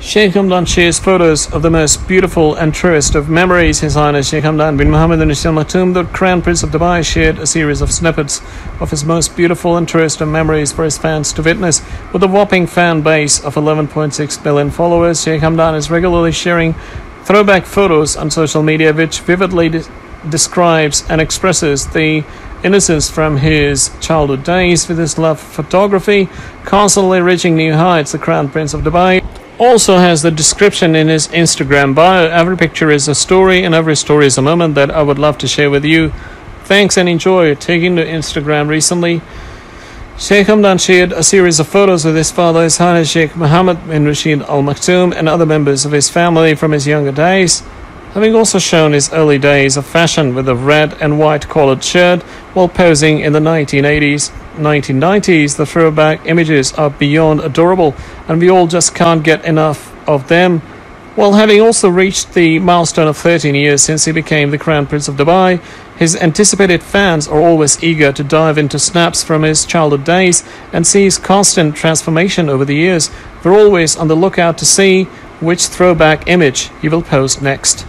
Sheikh Hamdan shares photos of the most beautiful and truest of memories. His Highness Sheikh Hamdan bin Mohammed bin Al Maktoum, the Crown Prince of Dubai, shared a series of snippets of his most beautiful and truest of memories for his fans to witness. With a whopping fan base of 11.6 million followers, Sheikh Hamdan is regularly sharing throwback photos on social media, which vividly de- describes and expresses the innocence from his childhood days with his love for photography, constantly reaching new heights. The Crown Prince of Dubai also has the description in his Instagram bio. Every picture is a story, and every story is a moment that I would love to share with you. Thanks and enjoy. Taking to Instagram recently, Sheikh Hamdan shared a series of photos with his father, His Highness Sheikh Mohammed bin Rashid Al Maktoum, and other members of his family from his younger days. Having also shown his early days of fashion with a red and white collared shirt while posing in the 1980s, 1990s, the throwback images are beyond adorable, and we all just can't get enough of them. While having also reached the milestone of 13 years since he became the Crown Prince of Dubai, his anticipated fans are always eager to dive into snaps from his childhood days and see his constant transformation over the years. We're always on the lookout to see which throwback image he will post next.